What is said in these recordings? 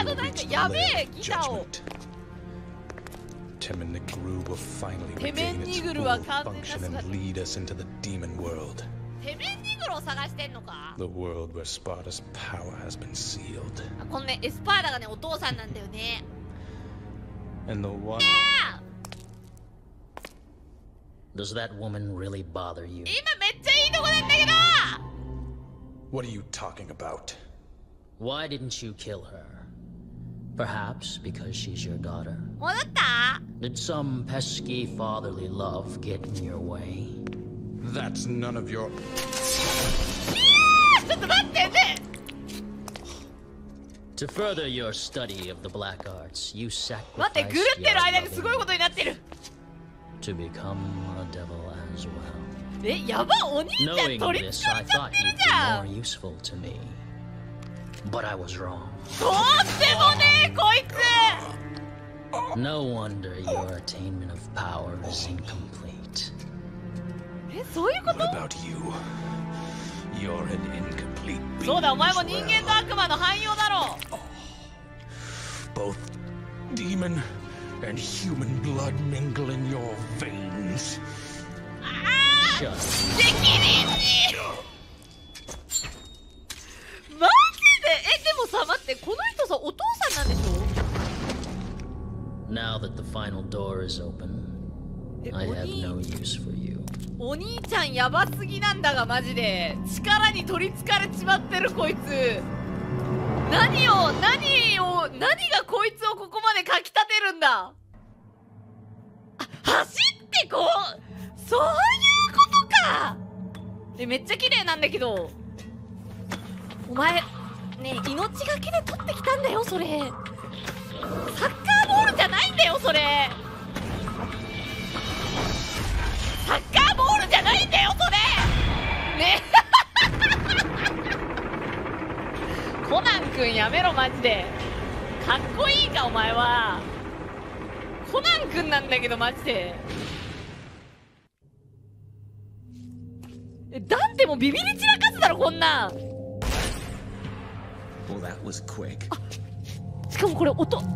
あのなんかやべえギターを Tim and Nigroo will finally テメ regain ン its ニグル full は完全な function 姿 and lead us into the demon world. テメンニグルを探してんのか The world where Sparta's power has been sealed. あこのねエスパーダがねお父さんなんだよね And the one Does that woman really bother you? 今めっちゃいいとこなんだけど What are you talking about? Why didn't you kill her? Perhaps because she's your daughter. Did some pesky fatherly love get in your way? That's none of your... to further your study of the black arts, you sacrificed your to become a devil as well. Knowing this, I thought you'd be more useful to me. But I was wrong. どうしてもねえこいつ No wonder your attainment of power is incomplete. えそういうこ What と about you? You're an incomplete being そうだお前も as 人 well. 間と悪魔の汎用だろ Both demon and human blood mingle in your veins. Shut up. 責任にマジでえでもさ待ってこの人さお父さんなんでしょ？Now that the final door is open, え I お have 兄？no use for you. お兄ちゃんやばすぎなんだがマジで力に取りつかれちまってるこいつ。何を何を何がこいつをここまでかきたてるんだ？あ走ってこう？そういうことか！えめっちゃ綺麗なんだけど。お前ね命がけで取ってきたんだよそれ。サッカーボールじゃないんだよそれ。サッカーボールじゃないんだよそれ。ね。コナン君やめろマジで。かっこいいかお前は。コナン君なんだけどマジで。えだってもビビり散らかすだろこんなん。しかもこれ音ね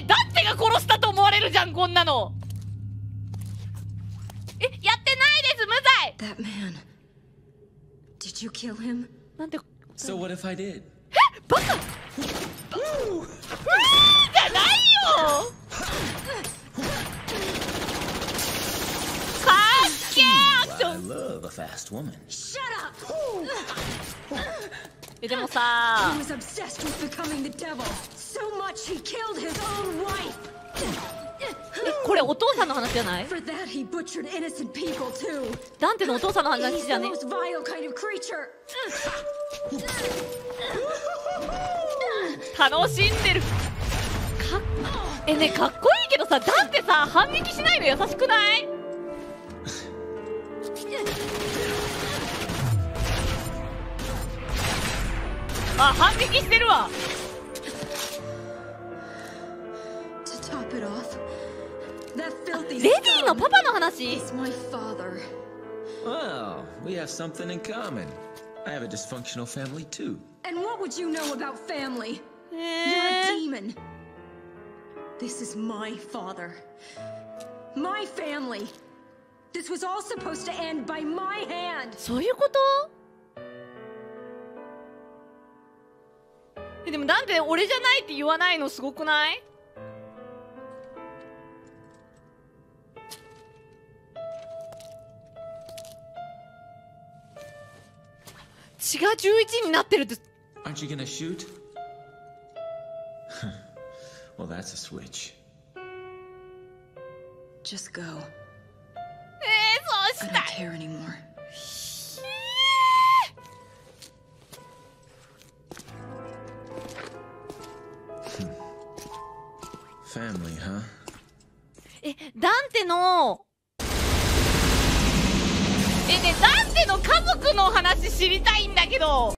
えだってが殺したと思われるじゃんこんなのえやってないです無罪 That man. Did you kill him? なんて So what if I did? バカうーじゃないよかっけーアクショ I ン love a fast woman. Shut up! えでもさ。えダンテのお父さんの話じゃね？え楽しんでる。かえねかっこいいけどさダンテさ反撃しないの優しくない？あ反撃してるわ To top it off, that filthy レディーのパパの話. Well, we have something in common. I have a dysfunctional family too. And what would you know about family? え You're a ー demon. This is my father. My family. This was all supposed to end by my hand. そういうことでもなんで俺じゃないって言わないのすごくない血が11になってるって Aren't you gonna shoot? well, that's a switch. Just go. えー、そう I し don't たい care anymore. Family, huh? えダンテのえねダンテの家族の話知りたいんだけど